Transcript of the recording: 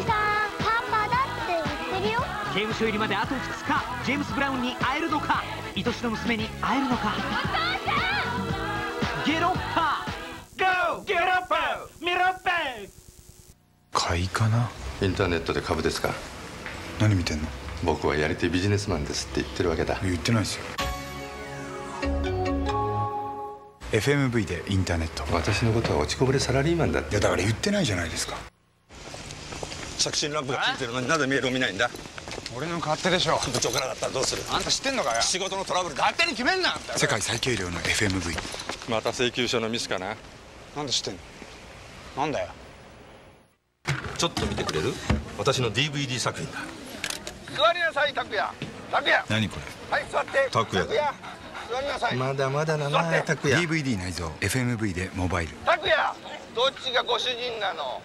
じさんパパだって言ってるよ。刑務所入りまであと2日。ジェームス・ブラウンに会えるのか。愛しの娘に会えるのか。ゲロッパ GO! ゲロッパミロッパ買いかな？インターネットで株ですか？何見てんの？僕はやり手ビジネスマンですって言ってるわけだ。言ってないですよ。FMV でインターネット。私のことは落ちこぼれサラリーマンだって。いやだから言ってないじゃないですか着信ランプがついてるのになぜメールを見ないんだ？俺の勝手でしょ。部長からだったらどうする？あんた知ってんのかよ。仕事のトラブルだ勝手に決めんな世界最軽量の FMV また請求書のミスかな？なんで知ってんの？なんだよ。ちょっと見てくれる？私の DVD 作品だ。座りなさい拓也。拓也。何こはい座って。拓也座りなさい。まだまだな拓れ DVD 内蔵 FMV でモバイル。拓也。どっちがご主人なの？